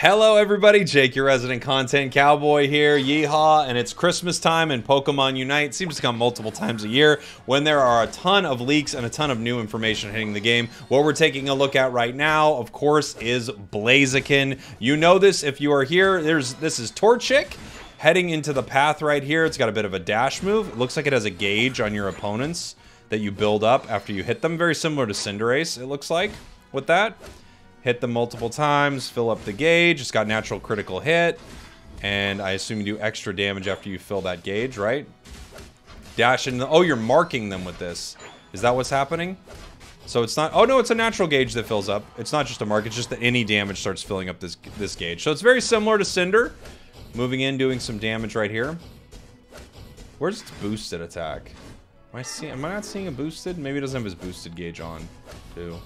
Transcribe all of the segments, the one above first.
Hello, everybody. Jake, your resident content cowboy here. Yeehaw. And it's Christmas time, and Pokemon Unite seems to come multiple times a year when there are a ton of leaks and a ton of new information hitting the game. What we're taking a look at right now, of course, is Blaziken. You know this if you are here. There's This is Torchic heading into the path right here. It's got a bit of a dash move. It looks like it has a gauge on your opponents that you build up after you hit them. Very similar to Cinderace, it looks like, with that. Hit them multiple times, fill up the gauge. It's got natural critical hit. And I assume you do extra damage after you fill that gauge, right? Dash in the... Oh, you're marking them with this. Is that what's happening? So it's not... Oh, no, it's a natural gauge that fills up. It's not just a mark. It's just that any damage starts filling up this, this gauge. So it's very similar to Cinder. Moving in, doing some damage right here. Where's its boosted attack? Am I, see, am I not seeing a boosted? Maybe it doesn't have his boosted gauge on, too.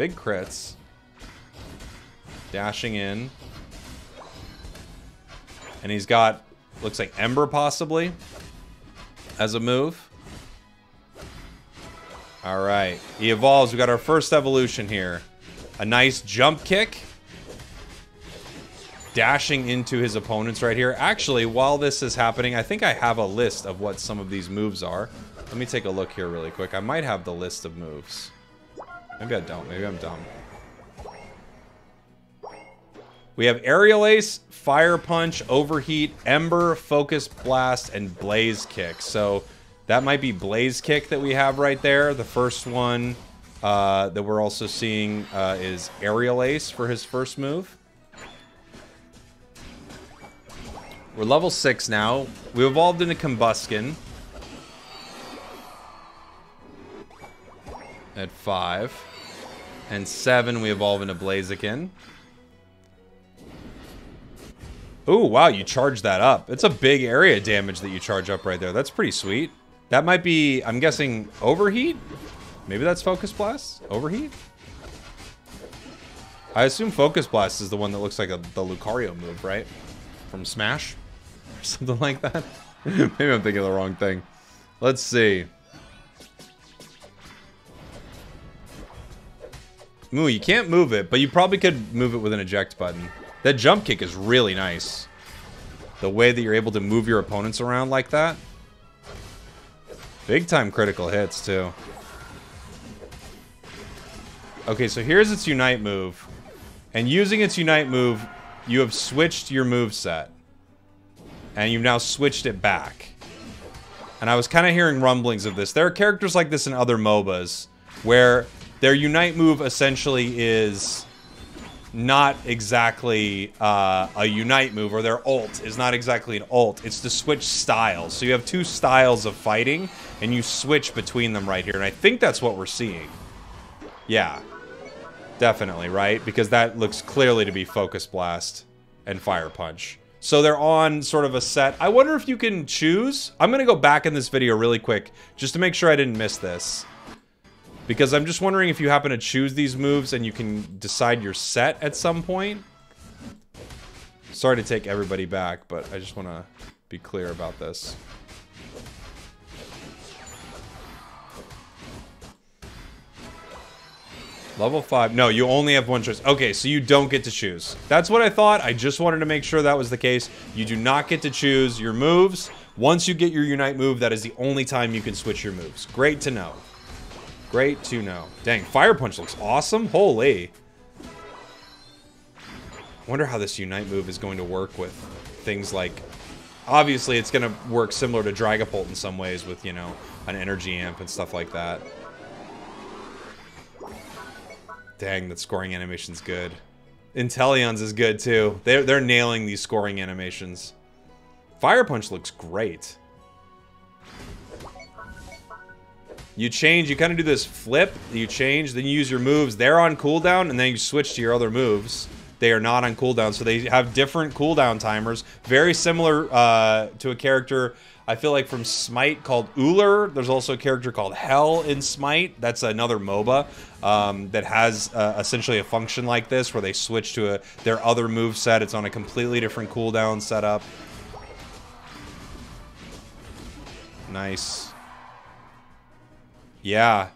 Big crits. Dashing in. And he's got, looks like Ember possibly, as a move. Alright, he evolves. We got our first evolution here. A nice jump kick. Dashing into his opponents right here. Actually, while this is happening, I think I have a list of what some of these moves are. Let me take a look here really quick. I might have the list of moves. Maybe I don't. Maybe I'm dumb. We have Aerial Ace, Fire Punch, Overheat, Ember, Focus Blast, and Blaze Kick. So that might be Blaze Kick that we have right there. The first one uh, that we're also seeing uh, is Aerial Ace for his first move. We're level 6 now. We evolved into Combusken. At 5. And 7, we evolve into Blaziken. Ooh, wow, you charge that up. It's a big area damage that you charge up right there. That's pretty sweet. That might be, I'm guessing, Overheat? Maybe that's Focus Blast? Overheat? I assume Focus Blast is the one that looks like a, the Lucario move, right? From Smash? Or something like that? Maybe I'm thinking of the wrong thing. Let's see. Moo, you can't move it, but you probably could move it with an eject button. That jump kick is really nice. The way that you're able to move your opponents around like that. Big time critical hits, too. Okay, so here's its Unite move. And using its Unite move, you have switched your move set. And you've now switched it back. And I was kind of hearing rumblings of this. There are characters like this in other MOBAs where their Unite move essentially is not exactly uh, a Unite move, or their ult is not exactly an ult. It's to switch styles. So you have two styles of fighting, and you switch between them right here. And I think that's what we're seeing. Yeah. Definitely, right? Because that looks clearly to be Focus Blast and Fire Punch. So they're on sort of a set. I wonder if you can choose. I'm going to go back in this video really quick just to make sure I didn't miss this. Because I'm just wondering if you happen to choose these moves and you can decide your set at some point. Sorry to take everybody back, but I just want to be clear about this. Level 5. No, you only have one choice. Okay, so you don't get to choose. That's what I thought. I just wanted to make sure that was the case. You do not get to choose your moves. Once you get your Unite move, that is the only time you can switch your moves. Great to know. Great to know. Dang, Fire Punch looks awesome. Holy. wonder how this Unite move is going to work with things like... Obviously, it's going to work similar to Dragapult in some ways with, you know, an energy amp and stuff like that. Dang, that scoring animation's good. Inteleon's is good, too. They're, they're nailing these scoring animations. Fire Punch looks great. You change, you kind of do this flip, you change, then you use your moves. They're on cooldown, and then you switch to your other moves. They are not on cooldown, so they have different cooldown timers. Very similar uh, to a character, I feel like from Smite called Ullr. There's also a character called Hel in Smite. That's another MOBA um, that has uh, essentially a function like this, where they switch to a, their other move set. It's on a completely different cooldown setup. Nice. Yeah.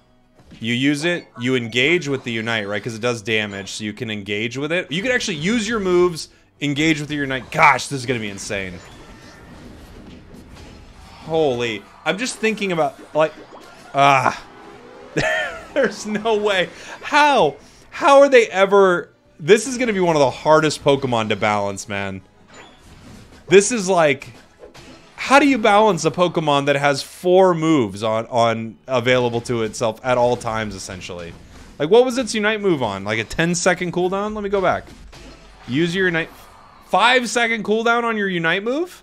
You use it, you engage with the Unite, right? Because it does damage, so you can engage with it. You can actually use your moves, engage with your Unite. Gosh, this is going to be insane. Holy. I'm just thinking about, like, ah. There's no way. How? How are they ever... This is going to be one of the hardest Pokemon to balance, man. This is like... How do you balance a Pokemon that has four moves on, on available to itself at all times, essentially? Like, what was its Unite move on? Like a 10 second cooldown? Let me go back. Use your Unite... Five second cooldown on your Unite move?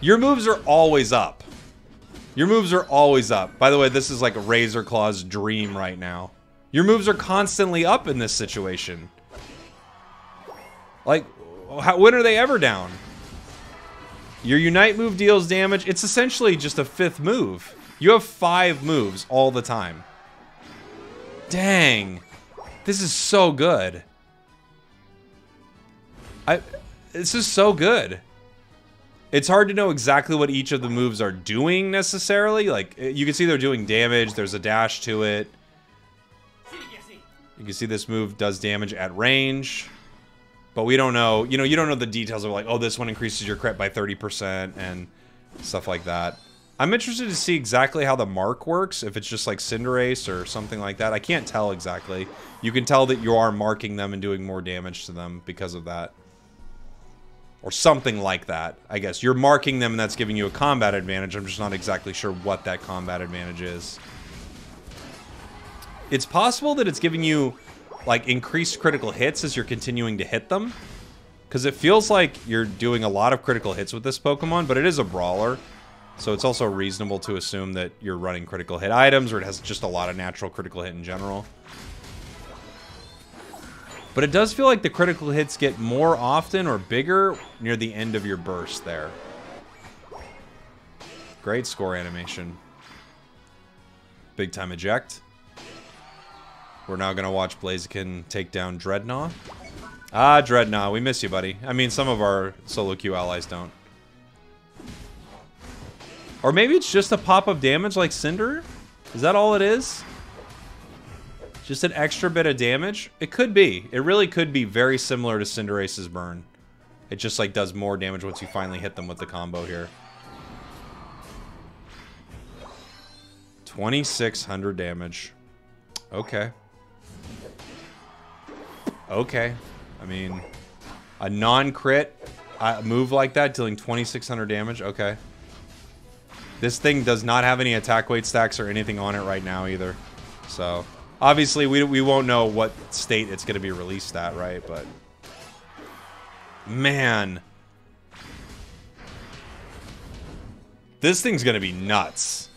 Your moves are always up. Your moves are always up. By the way, this is like Razor Claw's dream right now. Your moves are constantly up in this situation. Like, how, when are they ever down? Your Unite move deals damage. It's essentially just a fifth move. You have five moves all the time. Dang. This is so good. I, this is so good. It's hard to know exactly what each of the moves are doing necessarily. Like, eh, you can see they're doing damage. There's a dash to it. You can see this move does damage at range. But we don't know, you know, you don't know the details of like, oh, this one increases your crit by 30% and stuff like that. I'm interested to see exactly how the mark works, if it's just like Cinderace or something like that. I can't tell exactly. You can tell that you are marking them and doing more damage to them because of that. Or something like that, I guess. You're marking them and that's giving you a combat advantage. I'm just not exactly sure what that combat advantage is. It's possible that it's giving you, like, increased critical hits as you're continuing to hit them. Because it feels like you're doing a lot of critical hits with this Pokemon, but it is a brawler. So it's also reasonable to assume that you're running critical hit items, or it has just a lot of natural critical hit in general. But it does feel like the critical hits get more often or bigger near the end of your burst there. Great score animation. Big time eject. We're now going to watch Blaziken take down Drednaw. Ah, Drednaw, we miss you, buddy. I mean, some of our solo queue allies don't. Or maybe it's just a pop of damage like Cinder? Is that all it is? Just an extra bit of damage? It could be. It really could be very similar to Cinderace's burn. It just like does more damage once you finally hit them with the combo here. 2600 damage. Okay. Okay. I mean, a non-crit move like that dealing 2600 damage. Okay. This thing does not have any attack weight stacks or anything on it right now either. So, Obviously, we, we won't know what state it's going to be released at, right? But... Man. This thing's going to be nuts.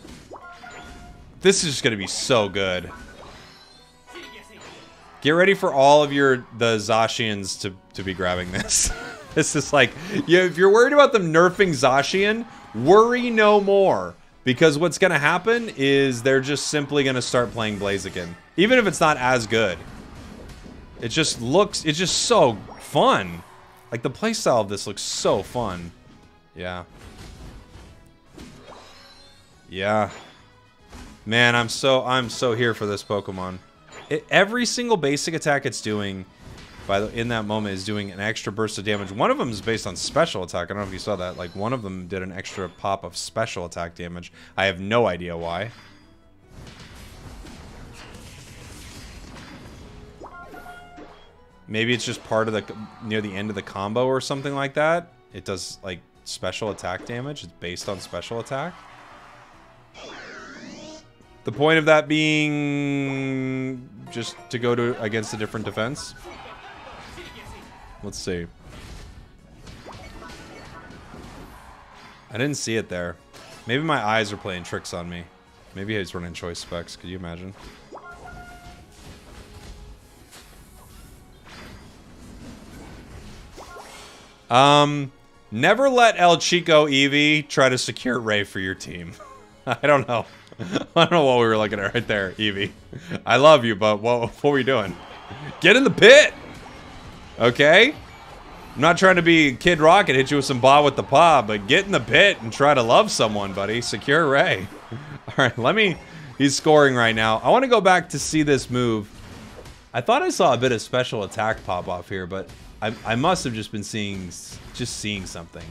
This is just going to be so good. Get ready for all of your the Zacians to, to be grabbing this. this is like, yeah, if you're worried about them nerfing Zacian, worry no more. Because what's going to happen is they're just simply going to start playing Blaziken. Even if it's not as good. It just looks, it's just so fun. Like the playstyle of this looks so fun. Yeah. Yeah. Man, I'm so, I'm so here for this Pokemon. It, every single basic attack it's doing by the, in that moment is doing an extra burst of damage. One of them is based on special attack. I don't know if you saw that. Like one of them did an extra pop of special attack damage. I have no idea why. Maybe it's just part of the near the end of the combo or something like that. It does like special attack damage. It's based on special attack. The point of that being just to go to against a different defense. Let's see. I didn't see it there. Maybe my eyes are playing tricks on me. Maybe he's running choice specs. Could you imagine? Um, never let El Chico Eevee try to secure Ray for your team. I don't know. I don't know what we were looking at right there, Eevee. I love you, but what, what were we doing? Get in the pit! Okay? I'm not trying to be Kid Rock and hit you with some Ba with the paw, but get in the pit and try to love someone, buddy. Secure Ray. Alright, let me... He's scoring right now. I want to go back to see this move. I thought I saw a bit of special attack pop off here, but I, I must have just been seeing, just seeing something.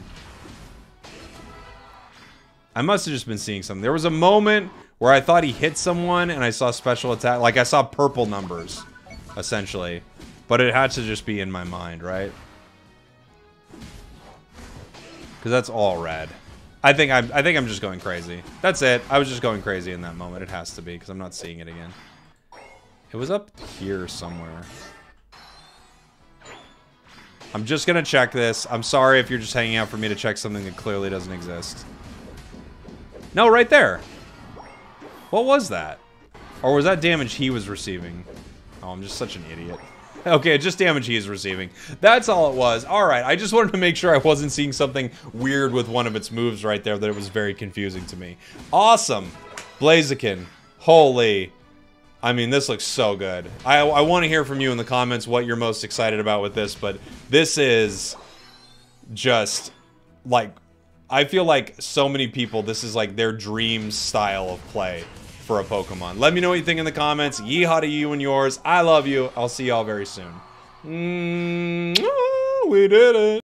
I must have just been seeing something. There was a moment where I thought he hit someone and I saw special attack. Like I saw purple numbers, essentially. But it had to just be in my mind, right? Because that's all red. I think I'm I think I'm just going crazy. That's it. I was just going crazy in that moment. It has to be because I'm not seeing it again. It was up here somewhere. I'm just gonna check this. I'm sorry if you're just hanging out for me to check something that clearly doesn't exist. No, right there. What was that? Or was that damage he was receiving? Oh, I'm just such an idiot. Okay, just damage he is receiving. That's all it was. Alright, I just wanted to make sure I wasn't seeing something weird with one of its moves right there that it was very confusing to me. Awesome! Blaziken. Holy. I mean, this looks so good. I, I want to hear from you in the comments what you're most excited about with this, but this is just, like, I feel like so many people, this is like their dream style of play for a Pokemon. Let me know what you think in the comments. Yeehaw to you and yours. I love you. I'll see y'all very soon. Mm -hmm. we did it.